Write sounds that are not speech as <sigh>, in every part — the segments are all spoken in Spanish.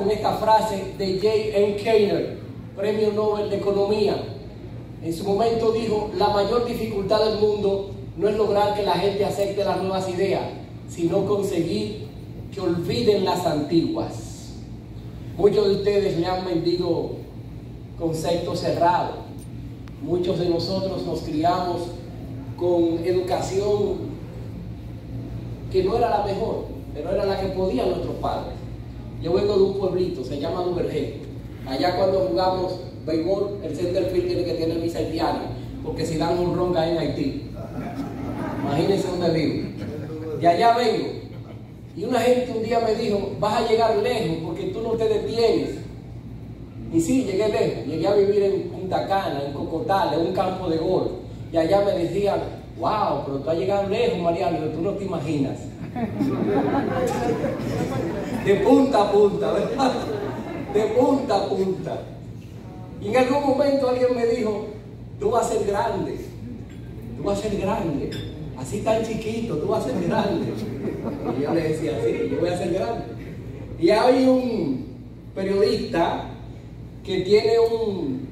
con esta frase de J. M. Keyner, Premio Nobel de Economía. En su momento dijo, la mayor dificultad del mundo no es lograr que la gente acepte las nuevas ideas, sino conseguir que olviden las antiguas. Muchos de ustedes le han vendido conceptos cerrados. Muchos de nosotros nos criamos con educación que no era la mejor, pero era la que podían nuestros padres. Yo vengo de un pueblito, se llama Duvergé. Allá cuando jugamos béisbol, el centerfield tiene que tener visa haitiana, porque si dan un ronca en Haití. Imagínense dónde vivo. Y allá vengo. Y una gente un día me dijo, vas a llegar lejos porque tú no te detienes. Y sí, llegué lejos. Llegué a vivir en Punta Cana, en Cocotal, en un campo de golf. Y allá me decían, wow, pero tú has llegado lejos, Mariano, tú no te imaginas. <laughs> De punta a punta, ¿verdad? De punta a punta. Y en algún momento alguien me dijo, tú vas a ser grande, tú vas a ser grande, así tan chiquito, tú vas a ser grande. Y yo le decía, sí, yo voy a ser grande. Y hay un periodista que tiene un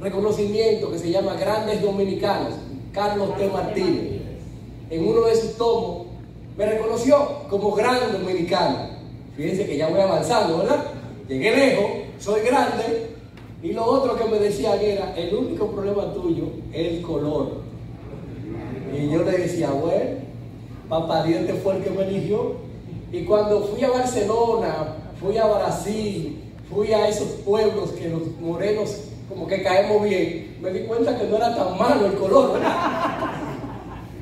reconocimiento que se llama Grandes Dominicanos, Carlos T. Martínez. En uno de sus tomos me reconoció como gran dominicano. Fíjense que ya voy avanzando, ¿verdad? Llegué lejos, soy grande. Y lo otro que me decían era, el único problema tuyo es el color. Y yo le decía, bueno, papá Dios fue el que me eligió. Y cuando fui a Barcelona, fui a Brasil, fui a esos pueblos que los morenos como que caemos bien, me di cuenta que no era tan malo el color.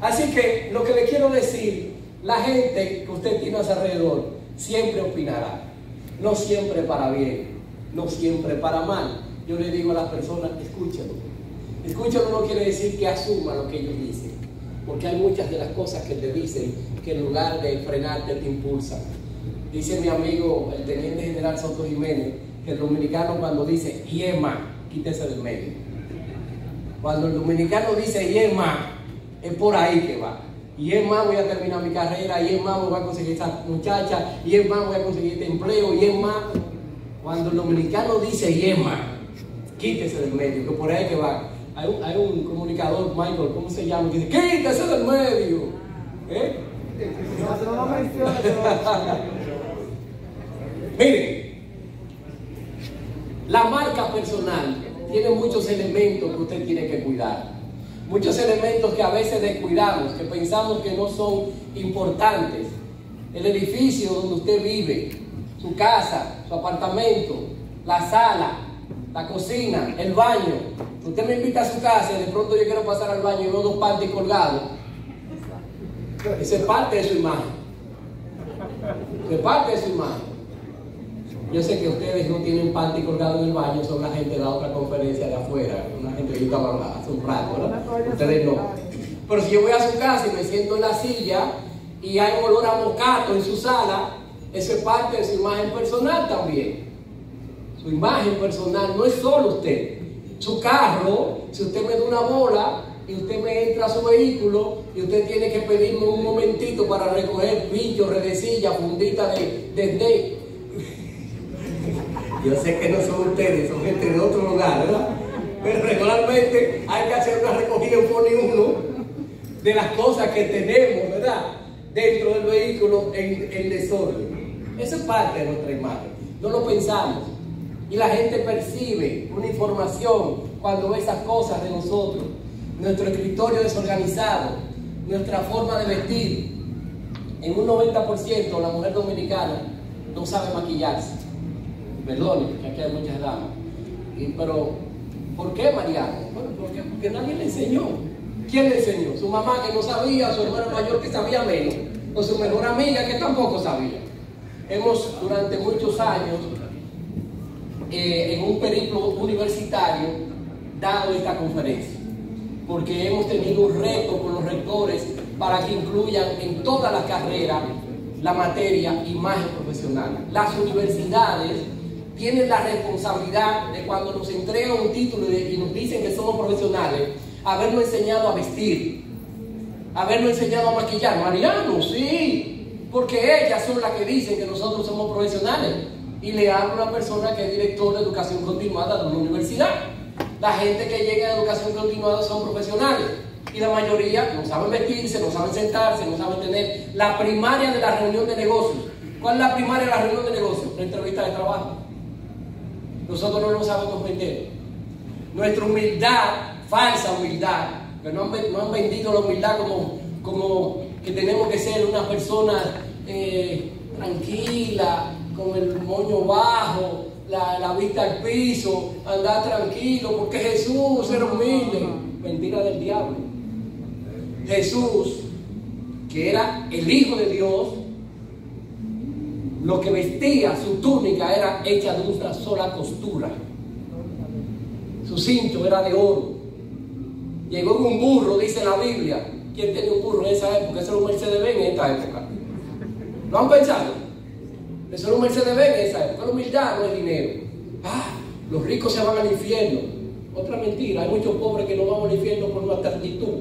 Así que lo que le quiero decir, la gente que usted tiene a su alrededor siempre opinará, no siempre para bien, no siempre para mal. Yo le digo a las personas, escúchenlo. Escúchenlo no quiere decir que asuma lo que ellos dicen, porque hay muchas de las cosas que te dicen que en lugar de frenarte te impulsan. Dice mi amigo, el teniente general Soto Jiménez, que el dominicano cuando dice yema, quítese del medio. Cuando el dominicano dice yema, es por ahí que va. Y es más, voy a terminar mi carrera, y es más, voy a conseguir esta muchacha, y es más, voy a conseguir este empleo, y es más. Cuando el dominicano dice y es más, quítese del medio, que por ahí que va. Hay un, hay un comunicador, Michael, ¿cómo se llama? Que dice, quítese del medio. ¿Eh? <laughs> Miren, la marca personal tiene muchos elementos que usted tiene que cuidar. Muchos elementos que a veces descuidamos, que pensamos que no son importantes. El edificio donde usted vive, su casa, su apartamento, la sala, la cocina, el baño. Usted me invita a su casa y de pronto yo quiero pasar al baño y veo dos panties colgados. Esa es parte de su imagen. Es parte de su imagen. Yo sé que ustedes no tienen panty colgado en el baño, son la gente de la otra conferencia de afuera, una gente que yo estaba hace un rato, ¿verdad? Ustedes no. Pero si yo voy a su casa y me siento en la silla y hay un olor a mocato en su sala, eso es parte de su imagen personal también. Su imagen personal no es solo usted. Su carro, si usted me da una bola y usted me entra a su vehículo y usted tiene que pedirme un momentito para recoger bichos, redecillas, funditas de, de, yo sé que no son ustedes, son gente de otro lugar, ¿verdad? Pero regularmente hay que hacer una recogida en Foni 1 de las cosas que tenemos, ¿verdad? Dentro del vehículo en, en desorden. Eso es parte de nuestra imagen. No lo pensamos. Y la gente percibe una información cuando ve esas cosas de nosotros. Nuestro escritorio desorganizado, nuestra forma de vestir. En un 90% la mujer dominicana no sabe maquillarse perdone, que aquí hay muchas damas. pero, ¿por qué Mariano? Bueno, ¿por qué? Porque nadie le enseñó. ¿Quién le enseñó? Su mamá que no sabía, su hermano mayor que sabía menos, o su mejor amiga que tampoco sabía. Hemos durante muchos años, eh, en un periplo universitario, dado esta conferencia, porque hemos tenido un reto con los rectores para que incluyan en todas las carreras la materia imagen profesional. Las universidades tienen la responsabilidad de cuando nos entregan un título y nos dicen que somos profesionales, habernos enseñado a vestir, habernos enseñado a maquillar. Mariano, sí, porque ellas son las que dicen que nosotros somos profesionales. y le habla a una persona que es director de educación continuada de una universidad. La gente que llega a educación continuada son profesionales y la mayoría no saben vestirse, no saben sentarse, no saben tener la primaria de la reunión de negocios. ¿Cuál es la primaria de la reunión de negocios? La entrevista de trabajo. Nosotros no lo sabemos vender. Nuestra humildad, falsa humildad, que no han, vendido la humildad como, como que tenemos que ser una persona eh, tranquila, con el moño bajo, la, vista al piso, andar tranquilo, porque Jesús era humilde. Mentira del diablo. Jesús, que era el Hijo de Dios, lo que vestía, su túnica era hecha de una sola costura. Su cinto era de oro. Llegó en un burro, dice la Biblia. ¿Quién tenía un burro en esa época? Eso era un Mercedes-Benz en esta época. ¿Lo han pensado? Eso era un Mercedes-Benz en esa época. La humildad no es dinero. Ah, los ricos se van al infierno. Otra mentira. Hay muchos pobres que no van al infierno por nuestra actitud.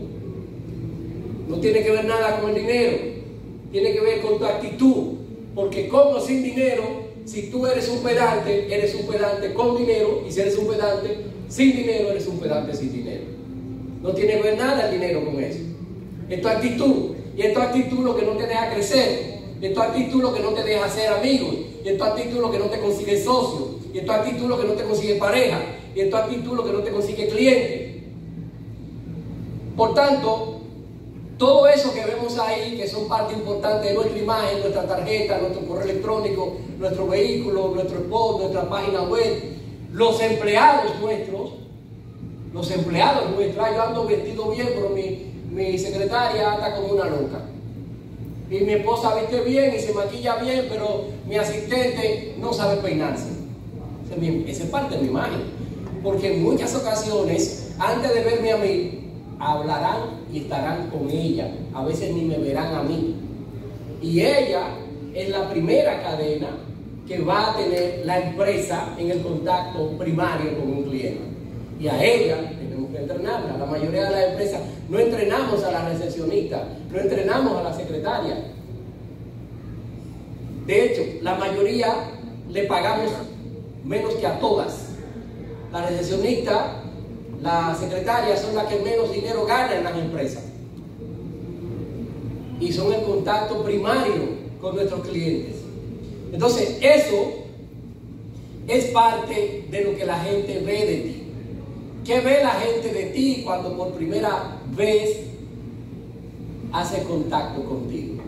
No tiene que ver nada con el dinero. Tiene que ver con tu actitud. Porque como sin dinero, si tú eres un pedante, eres un pedante con dinero, y si eres un pedante sin dinero, eres un pedante sin dinero. No tiene que ver nada el dinero con eso. Es tu actitud. Y es tu actitud lo que no te deja crecer. Es tu actitud lo que no te deja ser amigo. Y es tu actitud lo que no te consigue socio. Y es tu actitud lo que no te consigue pareja. Y es tu actitud lo que no te consigue cliente. Por tanto, todo eso que vemos ahí, que son parte importante de nuestra imagen, nuestra tarjeta, nuestro correo electrónico, nuestro vehículo, nuestro post, nuestra página web, los empleados nuestros, los empleados nuestros, yo ando vestido bien, pero mi, mi secretaria anda como una loca. Y mi esposa viste bien y se maquilla bien, pero mi asistente no sabe peinarse. Esa es parte de mi imagen. Porque en muchas ocasiones, antes de verme a mí, hablarán y estarán con ella. A veces ni me verán a mí. Y ella es la primera cadena que va a tener la empresa en el contacto primario con un cliente. Y a ella tenemos que entrenarla. La mayoría de las empresas no entrenamos a la recepcionista, no entrenamos a la secretaria. De hecho, la mayoría le pagamos menos que a todas. La recepcionista las secretarias son las que menos dinero ganan en las empresas. Y son el contacto primario con nuestros clientes. Entonces, eso es parte de lo que la gente ve de ti. ¿Qué ve la gente de ti cuando por primera vez hace contacto contigo?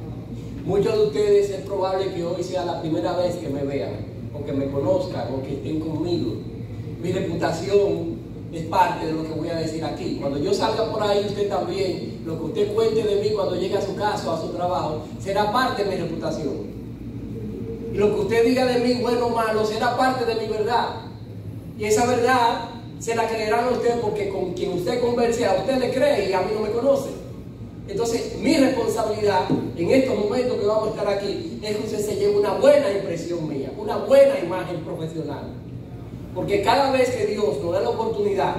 Muchos de ustedes es probable que hoy sea la primera vez que me vean, o que me conozcan, o que estén conmigo. Mi reputación es parte de lo que voy a decir aquí. Cuando yo salga por ahí, usted también, lo que usted cuente de mí cuando llegue a su casa o a su trabajo, será parte de mi reputación. Y lo que usted diga de mí, bueno o malo, será parte de mi verdad. Y esa verdad se la creerán usted porque con quien usted converse a usted le cree y a mí no me conoce. Entonces, mi responsabilidad en estos momentos que vamos a estar aquí es que usted se lleve una buena impresión mía, una buena imagen profesional. Porque cada vez que Dios nos da la oportunidad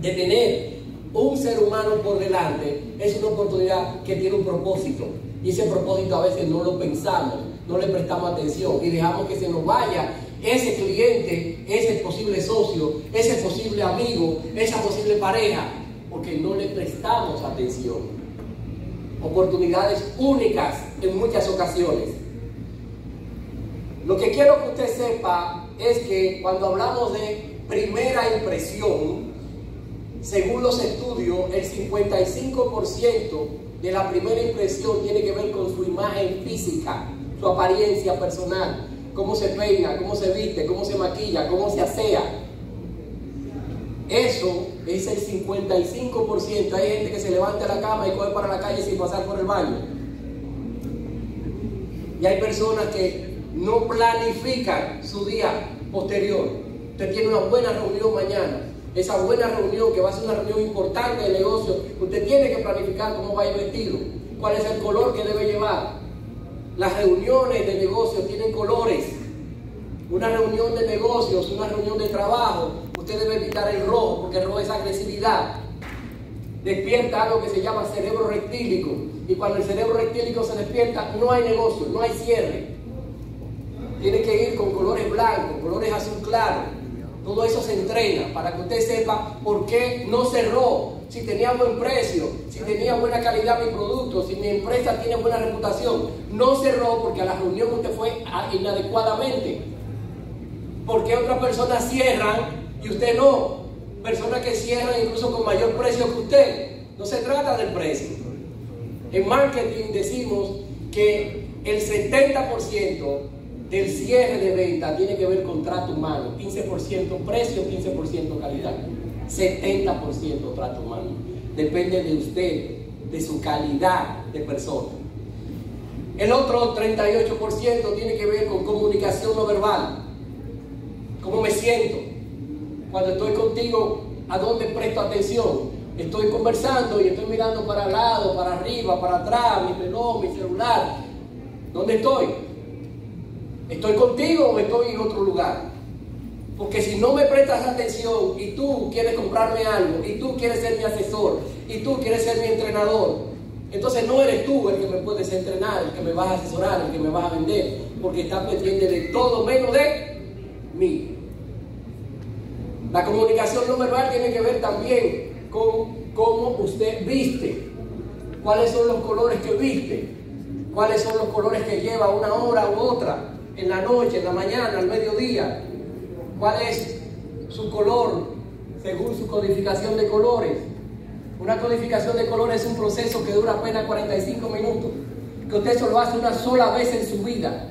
de tener un ser humano por delante, es una oportunidad que tiene un propósito. Y ese propósito a veces no lo pensamos, no le prestamos atención y dejamos que se nos vaya ese cliente, ese posible socio, ese posible amigo, esa posible pareja, porque no le prestamos atención. Oportunidades únicas en muchas ocasiones. Lo que quiero que usted sepa es que cuando hablamos de primera impresión, según los estudios, el 55% de la primera impresión tiene que ver con su imagen física, su apariencia personal, cómo se peina, cómo se viste, cómo se maquilla, cómo se asea. Eso es el 55%. Hay gente que se levanta de la cama y coge para la calle sin pasar por el baño. Y hay personas que no planifican su día posterior. Usted tiene una buena reunión mañana. Esa buena reunión, que va a ser una reunión importante de negocio, usted tiene que planificar cómo va a ir vestido, cuál es el color que debe llevar. Las reuniones de negocios tienen colores. Una reunión de negocios, una reunión de trabajo, usted debe evitar el rojo, porque el rojo es agresividad. Despierta algo que se llama cerebro rectílico. Y cuando el cerebro rectílico se despierta, no hay negocio, no hay cierre. Tiene que ir con colores blancos, colores azul claro. Todo eso se entrena para que usted sepa por qué no cerró, si tenía buen precio, si tenía buena calidad mi producto, si mi empresa tiene buena reputación. No cerró porque a la reunión usted fue inadecuadamente. Porque otras personas cierran y usted no. Personas que cierran incluso con mayor precio que usted. No se trata del precio. En marketing decimos que el 70% del cierre de venta tiene que ver con trato humano. 15% precio, 15% calidad. 70% trato humano. Depende de usted, de su calidad de persona. El otro 38% tiene que ver con comunicación no verbal. ¿Cómo me siento? Cuando estoy contigo, ¿a dónde presto atención? Estoy conversando y estoy mirando para el lado, para arriba, para atrás, mi reloj, mi celular. ¿Dónde estoy? ¿Estoy contigo o estoy en otro lugar? Porque si no me prestas atención y tú quieres comprarme algo, y tú quieres ser mi asesor, y tú quieres ser mi entrenador, entonces no eres tú el que me puedes entrenar, el que me vas a asesorar, el que me vas a vender, porque estás pendiente de todo menos de mí. La comunicación no verbal tiene que ver también con cómo usted viste, cuáles son los colores que viste, cuáles son los colores que lleva una hora u otra, en la noche, en la mañana, al mediodía, cuál es su color según su codificación de colores. Una codificación de colores es un proceso que dura apenas 45 minutos, que usted solo hace una sola vez en su vida.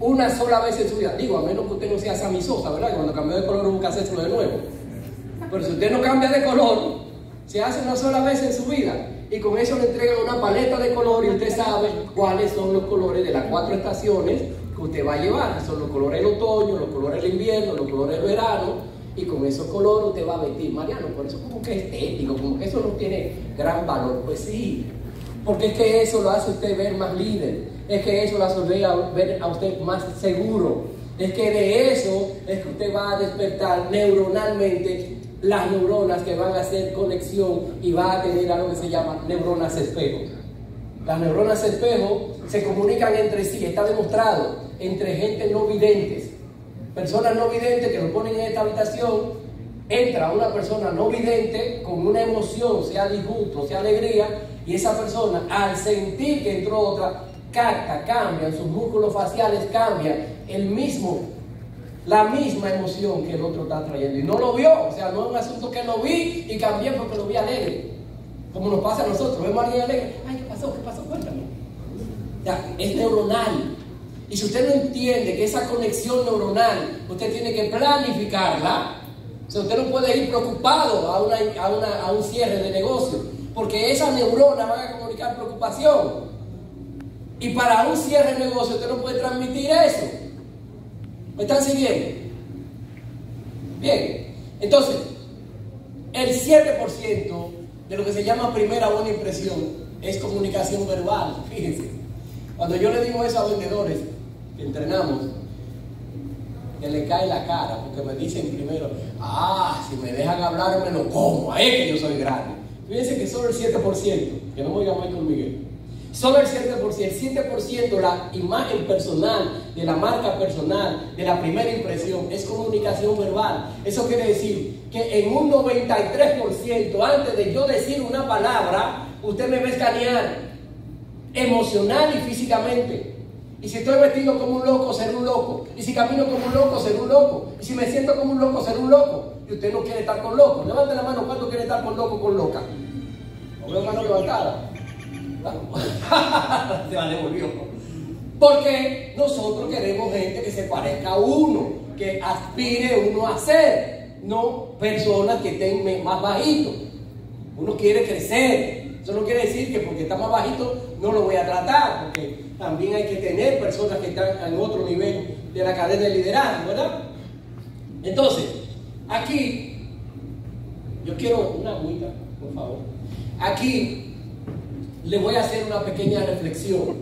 Una sola vez en su vida. Digo, a menos que usted no sea samisosa, ¿verdad? Cuando cambió de color busca hacerlo de nuevo. Pero si usted no cambia de color, se hace una sola vez en su vida. Y con eso le entregan una paleta de color y usted sabe cuáles son los colores de las cuatro estaciones que usted va a llevar. Son los colores del otoño, los colores del invierno, los colores del verano. Y con esos colores usted va a vestir. Mariano, por eso como que es estético, como que eso no tiene gran valor. Pues sí, porque es que eso lo hace usted ver más líder. Es que eso lo hace ver a usted más seguro. Es que de eso es que usted va a despertar neuronalmente las neuronas que van a hacer conexión y va a tener algo que se llama neuronas espejo. Las neuronas espejo se comunican entre sí, está demostrado, entre gente no videntes. Personas no videntes que lo ponen en esta habitación, entra una persona no vidente con una emoción, sea disgusto, sea alegría, y esa persona al sentir que entró otra, capta, cambia, sus músculos faciales cambian, el mismo la misma emoción que el otro está trayendo. Y no lo vio, o sea, no es un asunto que lo vi y cambié porque lo vi alegre. Como nos pasa a nosotros, vemos a alguien alegre, ay, ¿qué pasó? ¿Qué pasó? Cuéntame. Es neuronal. Y si usted no entiende que esa conexión neuronal, usted tiene que planificarla. O sea, usted no puede ir preocupado a, una, a, una, a un cierre de negocio, porque esas neuronas van a comunicar preocupación. Y para un cierre de negocio usted no puede transmitir eso. ¿Me están siguiendo? Bien, entonces, el 7% lo que se llama primera buena impresión es comunicación verbal. Fíjense, cuando yo le digo eso a vendedores que entrenamos, que le cae la cara, porque me dicen primero, ah, si me dejan hablar me lo como, ahí es que yo soy grande. Fíjense que solo el 7%, que no me diga Michael Miguel, Solo el 7%, el 7% la imagen personal, de la marca personal, de la primera impresión, es comunicación verbal. Eso quiere decir que en un 93% antes de yo decir una palabra, usted me va escanear emocional y físicamente. Y si estoy vestido como un loco, seré un loco. Y si camino como un loco, seré un loco. Y si me siento como un loco, seré un loco. Y usted no quiere estar con loco. Levante la mano, ¿cuánto quiere estar con loco, con loca? O la mano levantada. <laughs> se la devolvió. Porque nosotros queremos gente que se parezca a uno, que aspire uno a ser, no personas que estén más bajitos. Uno quiere crecer. Eso no quiere decir que porque está más bajito no lo voy a tratar, porque también hay que tener personas que están en otro nivel de la cadena de liderazgo, ¿verdad? Entonces, aquí, yo quiero una agüita, por favor. Aquí le voy a hacer una pequeña reflexión.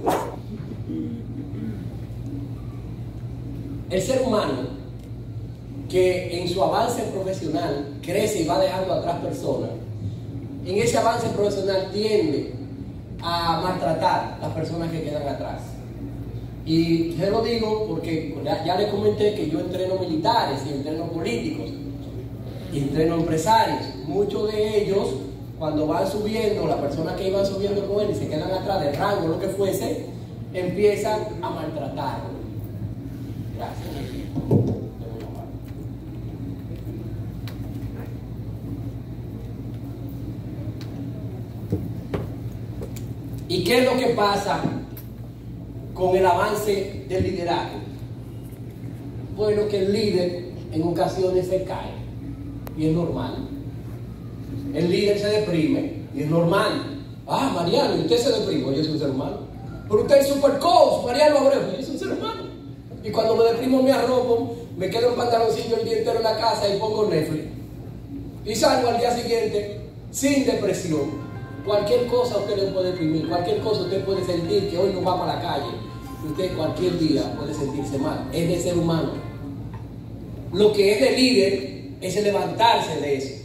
El ser humano que en su avance profesional crece y va dejando atrás personas, en ese avance profesional tiende a maltratar las personas que quedan atrás. Y se lo digo porque ya, les comenté que yo entreno militares y entreno políticos y entreno empresarios. Muchos de ellos, cuando van subiendo, las personas que iban subiendo con él y se quedan atrás del rango, lo que fuese, empiezan a maltratarlo. ¿Y qué es lo que pasa con el avance del liderazgo? Bueno, que el líder en ocasiones se cae y es normal. El líder se deprime y es normal. Ah, Mariano, ¿y usted se deprime? Yo soy un ser humano. Pero usted es super coach, Mariano Abreu, yo soy. Y cuando me deprimo me arropo, me quedo en pantaloncillo el día entero en la casa y pongo Netflix. Y salgo al día siguiente sin depresión Cualquier cosa usted le puede deprimir, cualquier cosa usted puede sentir que hoy no va para la calle. Usted cualquier día puede sentirse mal. Es de ser humano. Lo que es de líder es levantarse de eso.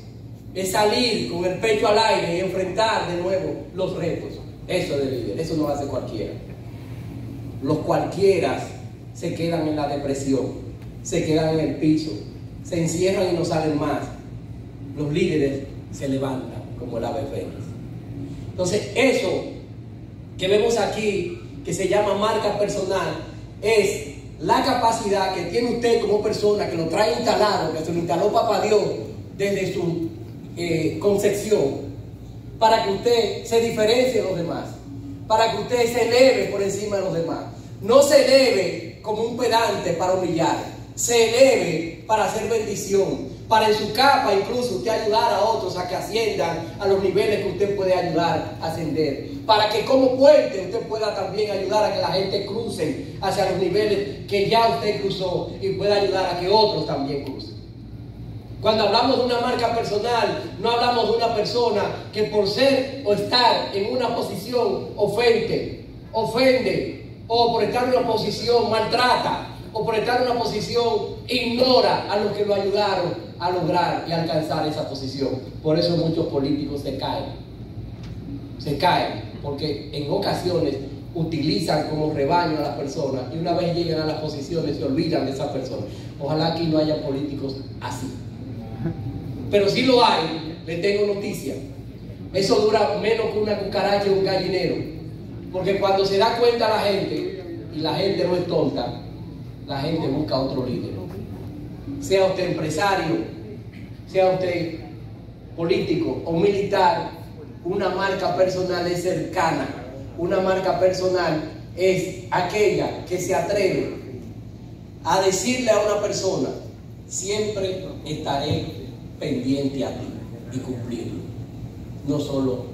Es salir con el pecho al aire y enfrentar de nuevo los retos. Eso es de líder. Eso no lo hace cualquiera. Los cualquiera se quedan en la depresión. Se quedan en el piso. Se encierran y no salen más. Los líderes se levantan como el ave fénix. Entonces, eso que vemos aquí, que se llama marca personal, es la capacidad que tiene usted como persona, que lo trae instalado, que se lo instaló Papá Dios desde su eh, concepción, para que usted se diferencie de los demás, para que usted se eleve por encima de los demás. No se eleve como un pedante para humillar, se eleve para hacer bendición, para en su capa incluso usted ayudar a otros a que asciendan a los niveles que usted puede ayudar a ascender. Para que como puente usted pueda también ayudar a que la gente cruce hacia los niveles que ya usted cruzó y pueda ayudar a que otros también crucen. Cuando hablamos de una marca personal, no hablamos de una persona que por ser o estar en una posición ofende, ofende, o por estar en una posición maltrata, o por estar en una posición ignora a los que lo ayudaron a lograr y alcanzar esa posición. Por eso muchos políticos se caen. Se caen porque en ocasiones utilizan como rebaño a las personas y una vez llegan a las posiciones se olvidan de esas personas. Ojalá aquí no haya políticos así. Pero si lo hay, le tengo noticia. Eso dura menos que una cucaracha y un gallinero. Porque cuando se da cuenta la gente, y la gente no es tonta, la gente busca otro líder. Sea usted empresario, sea usted político o militar, una marca personal es cercana. Una marca personal es aquella que se atreve a decirle a una persona, siempre estaré pendiente a ti y cumplirlo, no solo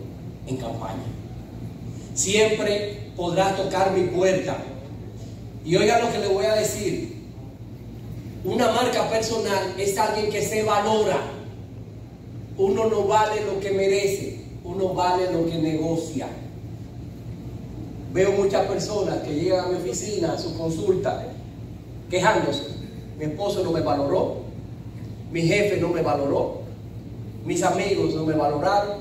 en campaña. Siempre podrás tocar mi puerta y oiga lo que le voy a decir. Una marca personal es alguien que se valora. Uno no vale lo que merece, uno vale lo que negocia. Veo muchas personas que llegan a mi oficina, a su consulta, quejándose. Mi esposo no me valoró, mi jefe no me valoró, mis amigos no me valoraron,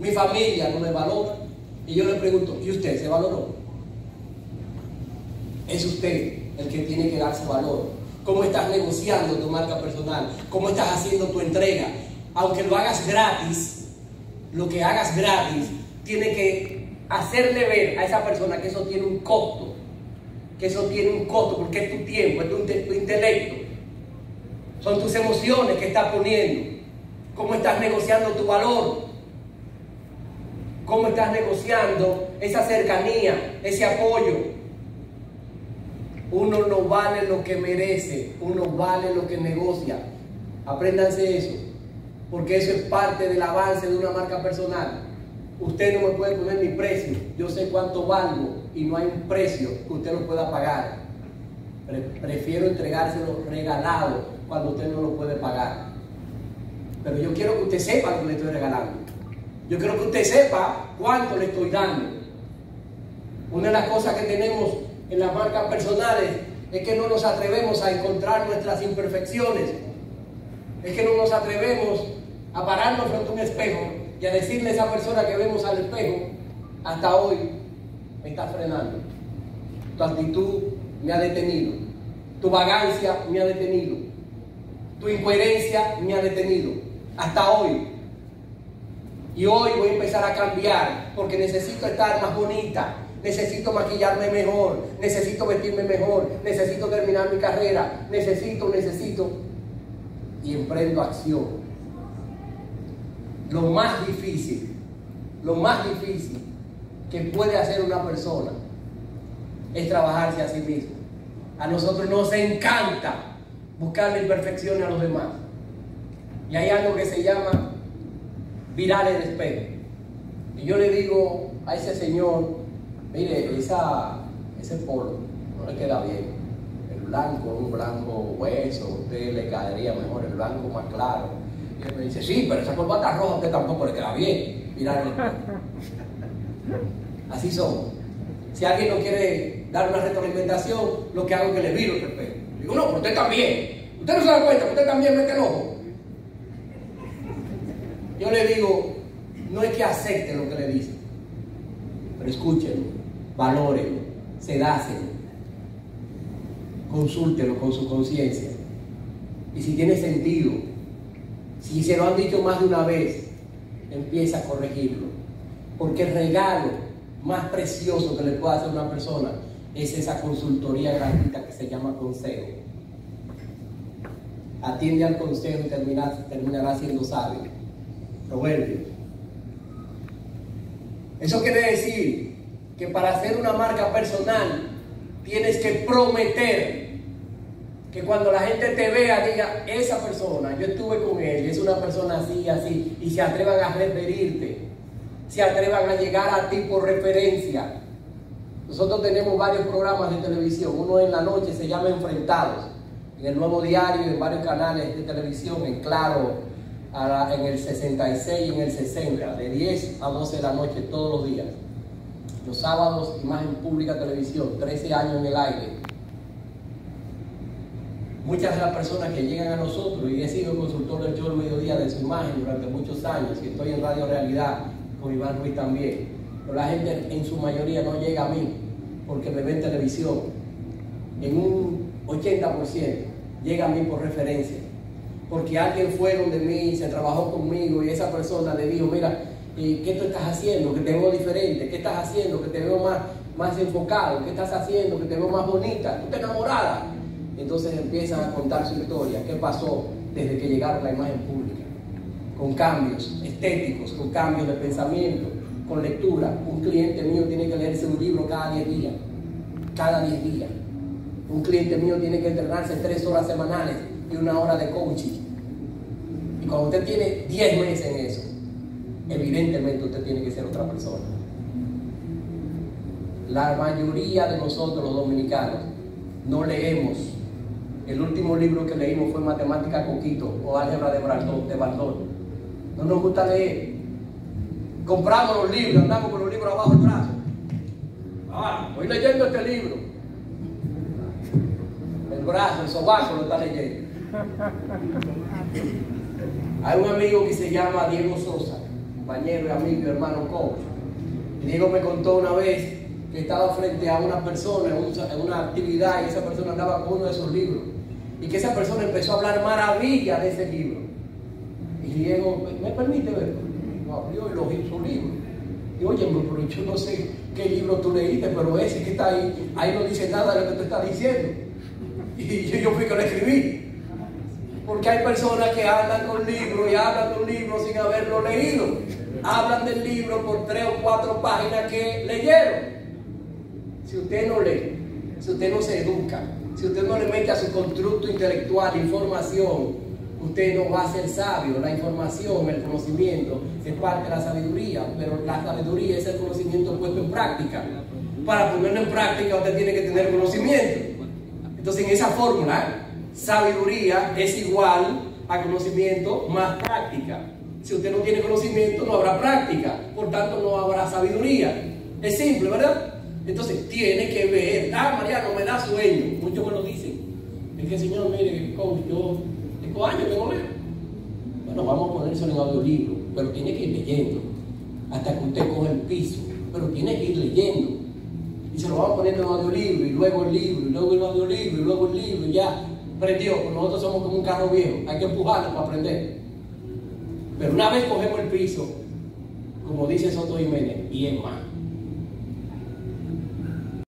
mi familia no me valora. Y yo le pregunto, ¿y usted se valoró? Es usted el que tiene que darse valor. ¿Cómo estás negociando tu marca personal? ¿Cómo estás haciendo tu entrega? Aunque lo hagas gratis, lo que hagas gratis, tiene que hacerle ver a esa persona que eso tiene un costo. Que eso tiene un costo porque es tu tiempo, es tu, intelecto. Son tus emociones que estás poniendo. ¿Cómo estás negociando tu valor? ¿Cómo estás negociando esa cercanía, ese apoyo? Uno no vale lo que merece, uno vale lo que negocia. Apréndanse eso, porque eso es parte del avance de una marca personal. Usted no me puede poner mi precio, yo sé cuánto valgo y no hay un precio que usted lo pueda pagar. Prefiero entregárselo regalado cuando usted no lo puede pagar. Pero yo quiero que usted sepa que le estoy regalando. Yo quiero que usted sepa cuánto le estoy dando. Una de las cosas que tenemos en las marcas personales es que no nos atrevemos a encontrar nuestras imperfecciones. Es que no nos atrevemos a pararnos frente a un espejo y a decirle a esa persona que vemos al espejo, hasta hoy me está frenando. Tu actitud me ha detenido. Tu vagancia me ha detenido. Tu incoherencia me ha detenido. Hasta hoy. Y hoy voy a empezar a cambiar porque necesito estar más bonita, necesito maquillarme mejor, necesito vestirme mejor, necesito terminar mi carrera, necesito, necesito. Y emprendo acción. Lo más difícil, lo más difícil que puede hacer una persona es trabajarse a sí mismo. A nosotros nos encanta buscarle imperfecciones a los demás. Y hay algo que se llama virar el espejo. Y yo le digo a ese señor, mire, esa, ese polo no le queda bien. El blanco, un blanco hueso, a usted le caería mejor el blanco más claro. Y él me dice, sí, pero esa corbata roja a usted tampoco le queda bien. Mirar el espejo. Así somos. Si alguien no quiere dar una retroalimentación, lo que hago es que le viro el espejo. Digo, no, pero usted también. Usted no se da cuenta, usted también mete el ojo. Yo le digo, no es que acepte lo que le dicen, pero escúchenlo, valórenlo, sedáselo, consúltelo con su conciencia. Y si tiene sentido, si se lo han dicho más de una vez, empieza a corregirlo. Porque el regalo más precioso que le puede hacer una persona es esa consultoría gratuita que se llama consejo. Atiende al consejo y terminará siendo sabio. Proverbios. Eso quiere decir que para hacer una marca personal tienes que prometer que cuando la gente te vea diga, esa persona, yo estuve con él, es una persona así, así, y se atrevan a referirte, se atrevan a llegar a ti por referencia. Nosotros tenemos varios programas de televisión, uno en la noche se llama Enfrentados, en el Nuevo Diario, en varios canales de televisión, en Claro, en el 66 y en el 60, de 10 a 12 de la noche todos los días. Los sábados, imagen pública televisión, 13 años en el aire. Muchas de las personas que llegan a nosotros, y he sido consultor del show mediodía de su imagen durante muchos años, y estoy en Radio Realidad con Iván Ruiz también, pero la gente en su mayoría no llega a mí porque me ven televisión. En un 80% llega a mí por referencia porque alguien fue donde mí, se trabajó conmigo y esa persona le dijo, mira, ¿qué tú estás haciendo? Que te veo diferente, ¿qué estás haciendo? Que te veo más, más enfocado, ¿qué estás haciendo? Que te veo más bonita, tú estás enamorada. Entonces empiezan a contar su historia, qué pasó desde que llegaron a la imagen pública, con cambios estéticos, con cambios de pensamiento, con lectura. Un cliente mío tiene que leerse un libro cada 10 días, cada 10 días. Un cliente mío tiene que entrenarse tres horas semanales y una hora de coaching. Y cuando usted tiene 10 meses en eso, evidentemente usted tiene que ser otra persona. La mayoría de nosotros los dominicanos no leemos. El último libro que leímos fue Matemática Coquito o Álgebra de Baldón. De No nos gusta leer. Compramos los libros, andamos con los libros abajo del brazo. Ah, voy leyendo este libro. El brazo, el sobaco lo está leyendo. Hay un amigo que se llama Diego Sosa, compañero y amigo hermano coach. Diego me contó una vez que estaba frente a una persona en una actividad y esa persona andaba con uno de esos libros. Y que esa persona empezó a hablar maravilla de ese libro. Y Diego, ¿me permite verlo? Lo abrió y lo hizo su libro. Y oye, pero yo no sé qué libro tú leíste, pero ese que está ahí, ahí no dice nada de lo que tú estás diciendo. <laughs> Y yo fui que lo escribí. Porque hay personas que hablan con libros y hablan de un libro sin haberlo leído. Hablan del libro por tres o cuatro páginas que leyeron. Si usted no lee, si usted no se educa, si usted no le mete a su constructo intelectual información, usted no va a ser sabio. La información, el conocimiento, es parte de la sabiduría, pero la sabiduría es el conocimiento puesto en práctica. Para ponerlo en práctica usted tiene que tener conocimiento. Entonces en esa fórmula sabiduría es igual a conocimiento más práctica. Si usted no tiene conocimiento, no habrá práctica, por tanto no habrá sabiduría. Es simple, ¿verdad? Entonces tiene que ver, ah, Mariano, me da sueño. Muchos me lo dicen. Es que, Señor, mire, coach, yo tengo años que no leo. Bueno, vamos a ponérselo en audiolibro, pero tiene que ir leyendo hasta que usted coja el piso, pero tiene que ir leyendo. Y se lo vamos poniendo en audiolibro, y luego el libro, y luego el audiolibro, y luego el libro, y ya prendió. Nosotros somos como un carro viejo, hay que empujarlo para aprender. Pero una vez cogemos el piso, como dice Soto Jiménez, y es más.